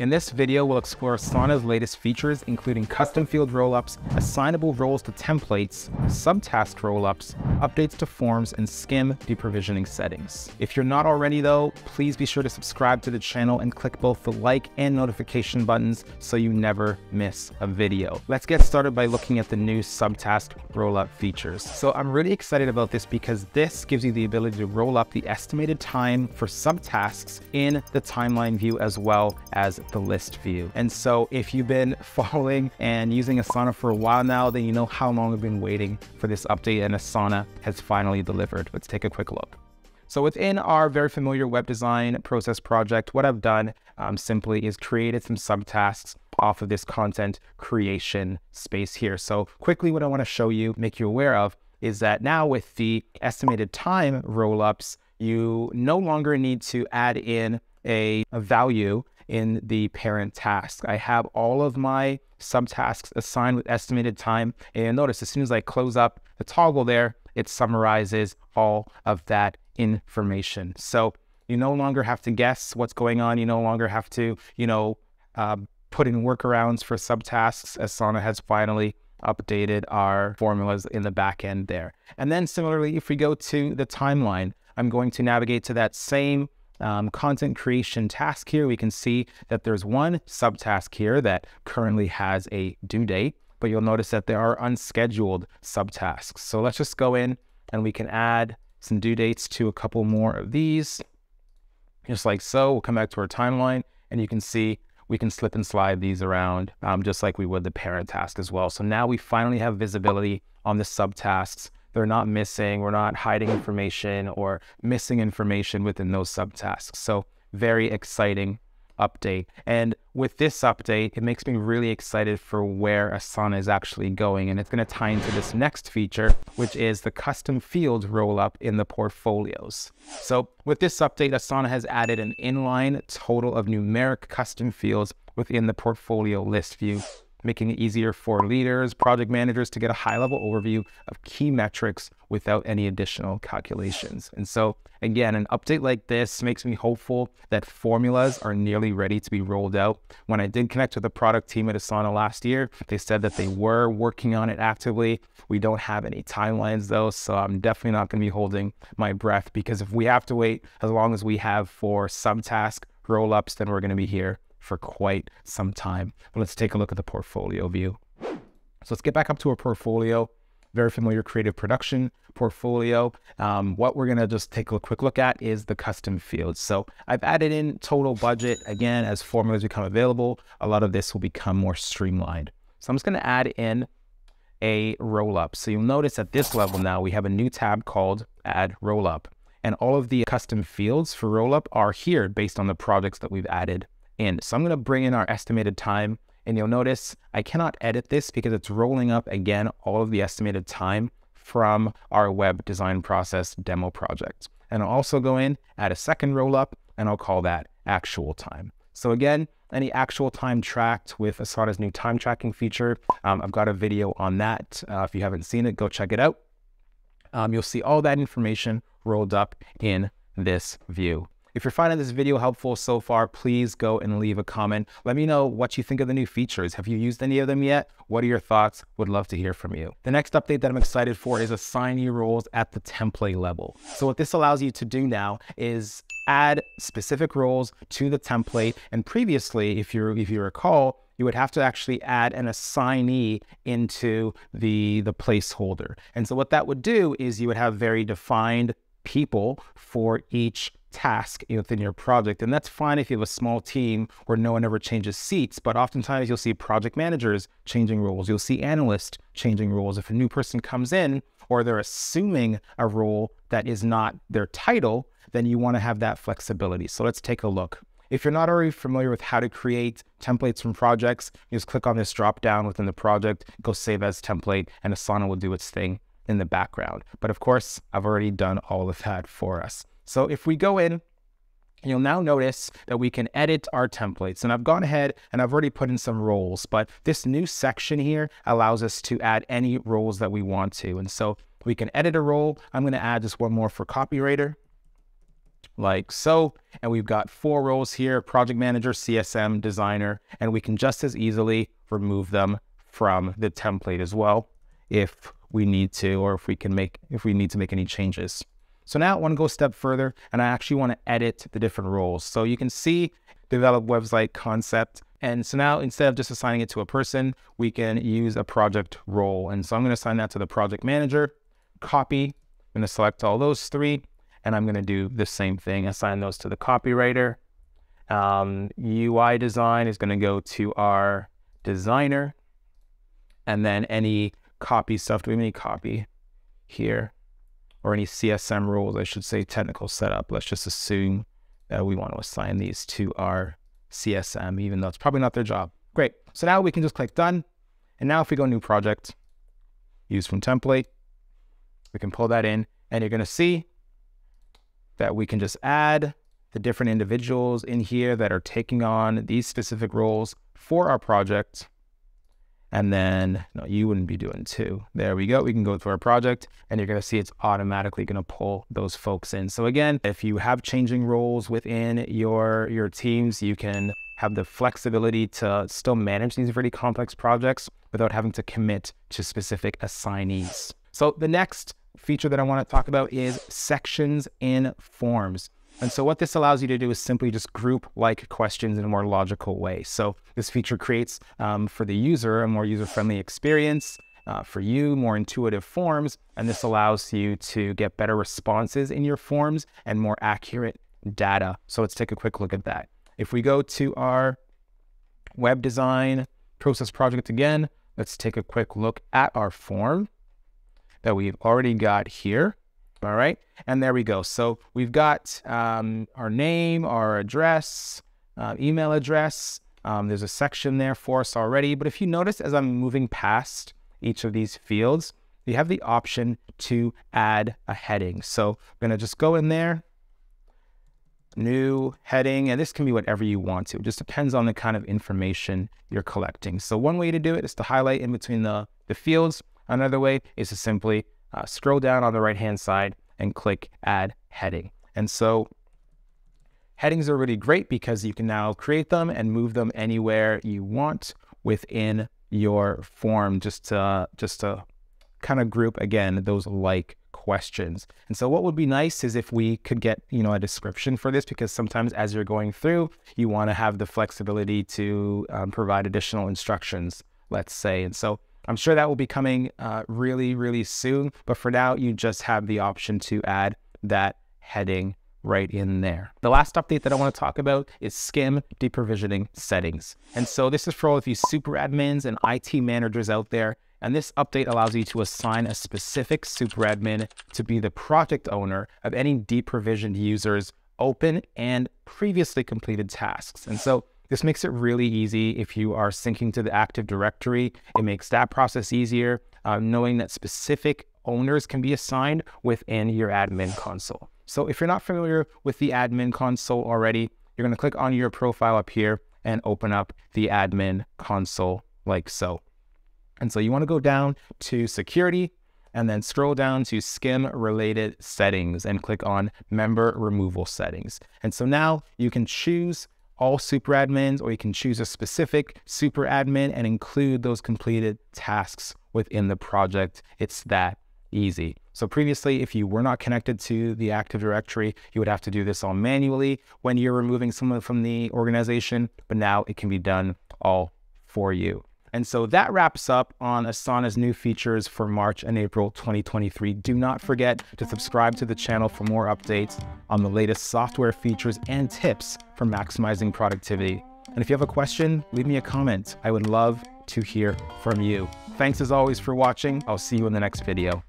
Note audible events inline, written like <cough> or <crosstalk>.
In this video, we'll explore Asana's latest features, including custom field rollups, assignable roles to templates, subtask rollups, updates to forms, and SCIM deprovisioning settings. If you're not already though, please be sure to subscribe to the channel and click both the like and notification buttons so you never miss a video. Let's get started by looking at the new subtask rollup features. So I'm really excited about this because this gives you the ability to roll up the estimated time for subtasks in the timeline view as well as the list view. And so if you've been <laughs> following and using Asana for a while now, then you know how long I've been waiting for this update and Asana has finally delivered. Let's take a quick look. So within our very familiar web design process project, what I've done um, simply is created some subtasks off of this content creation space here. So quickly, what I want to show you, make you aware of, is that now with the estimated time rollups, you no longer need to add in a, a value in the parent task. I have all of my subtasks assigned with estimated time. And notice as soon as I close up the toggle there, it summarizes all of that information. So you no longer have to guess what's going on. You no longer have to, you know, uh, put in workarounds for subtasks. Asana has finally updated our formulas in the back end there. And then similarly, if we go to the timeline, I'm going to navigate to that same um, content creation task here, we can see that there's one subtask here that currently has a due date, but you'll notice that there are unscheduled subtasks. So let's just go in and we can add some due dates to a couple more of these, just like so. We'll come back to our timeline and you can see we can slip and slide these around um, just like we would the parent task as well. So now we finally have visibility on the subtasks they're not missing, we're not hiding information or missing information within those subtasks. So very exciting update. And with this update, it makes me really excited for where Asana is actually going. And it's going to tie into this next feature, which is the custom field roll up in the portfolios. So with this update, Asana has added an inline total of numeric custom fields within the portfolio list view making it easier for leaders, project managers to get a high level overview of key metrics without any additional calculations. And so again, an update like this makes me hopeful that formulas are nearly ready to be rolled out. When I did connect with the product team at Asana last year, they said that they were working on it actively. We don't have any timelines though, so I'm definitely not going to be holding my breath because if we have to wait as long as we have for subtask roll-ups, then we're going to be here for quite some time. But let's take a look at the portfolio view. So let's get back up to our portfolio. Very familiar creative production portfolio. Um, what we're gonna just take a quick look at is the custom fields. So I've added in total budget. Again, as formulas become available, a lot of this will become more streamlined. So I'm just gonna add in a roll up. So you'll notice at this level now, we have a new tab called add roll up. And all of the custom fields for roll up are here based on the projects that we've added in. So I'm going to bring in our estimated time and you'll notice I cannot edit this because it's rolling up again all of the estimated time from our web design process demo project. And I'll also go in, add a second roll up, and I'll call that actual time. So again, any actual time tracked with Asana's new time tracking feature. Um, I've got a video on that. Uh, if you haven't seen it, go check it out. Um, you'll see all that information rolled up in this view. If you're finding this video helpful so far, please go and leave a comment. Let me know what you think of the new features. Have you used any of them yet? What are your thoughts? Would love to hear from you. The next update that I'm excited for is assignee roles at the template level. So what this allows you to do now is add specific roles to the template. And previously, if you if you recall, you would have to actually add an assignee into the, the placeholder. And so what that would do is you would have very defined people for each task within your project. And that's fine if you have a small team where no one ever changes seats, but oftentimes you'll see project managers changing roles. You'll see analysts changing roles. If a new person comes in or they're assuming a role that is not their title, then you want to have that flexibility. So let's take a look. If you're not already familiar with how to create templates from projects, just click on this drop down within the project, go save as template, and Asana will do its thing in the background. But of course, I've already done all of that for us. So if we go in, you'll now notice that we can edit our templates. And I've gone ahead and I've already put in some roles, but this new section here allows us to add any roles that we want to. And so we can edit a role. I'm going to add just one more for copywriter. like so. And we've got four roles here, project manager, CSM, designer, and we can just as easily remove them from the template as well if we need to, or if we can make, if we need to make any changes. So now I want to go a step further and I actually want to edit the different roles. So you can see develop website concept. And so now instead of just assigning it to a person, we can use a project role. And so I'm going to assign that to the project manager, copy, I'm going to select all those three, and I'm going to do the same thing, assign those to the copywriter. Um, UI design is going to go to our designer. And then any copy stuff, do we have any copy here? Or any CSM rules, I should say technical setup. Let's just assume that we want to assign these to our CSM, even though it's probably not their job. Great. So now we can just click done. And now if we go new project, use from template, we can pull that in and you're going to see that we can just add the different individuals in here that are taking on these specific roles for our project. And then, no, you wouldn't be doing two. There we go. We can go to our project and you're going to see it's automatically going to pull those folks in. So again, if you have changing roles within your, your teams, you can have the flexibility to still manage these really complex projects without having to commit to specific assignees. So the next feature that I want to talk about is sections in forms. And so what this allows you to do is simply just group like questions in a more logical way. So this feature creates um, for the user a more user-friendly experience, uh, for you, more intuitive forms, and this allows you to get better responses in your forms and more accurate data. So let's take a quick look at that. If we go to our web design process project again, let's take a quick look at our form that we've already got here. All right. And there we go. So we've got um, our name, our address, uh, email address. Um, there's a section there for us already. But if you notice, as I'm moving past each of these fields, you have the option to add a heading. So I'm going to just go in there, new heading, and this can be whatever you want to. It just depends on the kind of information you're collecting. So one way to do it is to highlight in between the, the fields. Another way is to simply uh, scroll down on the right-hand side and click Add Heading. And so headings are really great because you can now create them and move them anywhere you want within your form just to, just to kind of group, again, those like questions. And so what would be nice is if we could get, you know, a description for this because sometimes as you're going through, you want to have the flexibility to um, provide additional instructions, let's say. And so I'm sure that will be coming uh, really, really soon. But for now, you just have the option to add that heading right in there. The last update that I want to talk about is SCIM deprovisioning settings. And so this is for all of you super admins and IT managers out there. And this update allows you to assign a specific super admin to be the project owner of any deprovisioned users open and previously completed tasks. And so this makes it really easy if you are syncing to the Active Directory. It makes that process easier, uh, knowing that specific owners can be assigned within your admin console. So if you're not familiar with the admin console already, you're going to click on your profile up here and open up the admin console like so. And so you want to go down to security and then scroll down to SCIM related settings and click on member removal settings. And so now you can choose all super admins, or you can choose a specific super admin and include those completed tasks within the project. It's that easy. So previously, if you were not connected to the Active Directory, you would have to do this all manually when you're removing someone from the organization, but now it can be done all for you. And so that wraps up on Asana's new features for March and April 2023. Do not forget to subscribe to the channel for more updates on the latest software features and tips for maximizing productivity. And if you have a question, leave me a comment. I would love to hear from you. Thanks as always for watching. I'll see you in the next video.